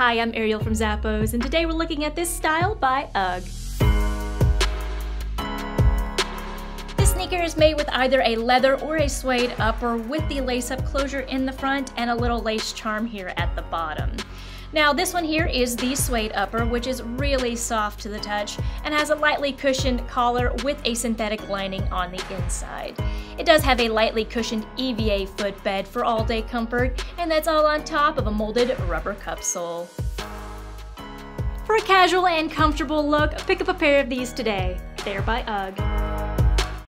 Hi, I'm Ariel from Zappos, and today we're looking at this style by UGG. This sneaker is made with either a leather or a suede upper with the lace-up closure in the front and a little lace charm here at the bottom. Now this one here is the suede upper, which is really soft to the touch and has a lightly cushioned collar with a synthetic lining on the inside. It does have a lightly cushioned EVA footbed for all day comfort, and that's all on top of a molded rubber cup sole. For a casual and comfortable look, pick up a pair of these today. They're by UGG.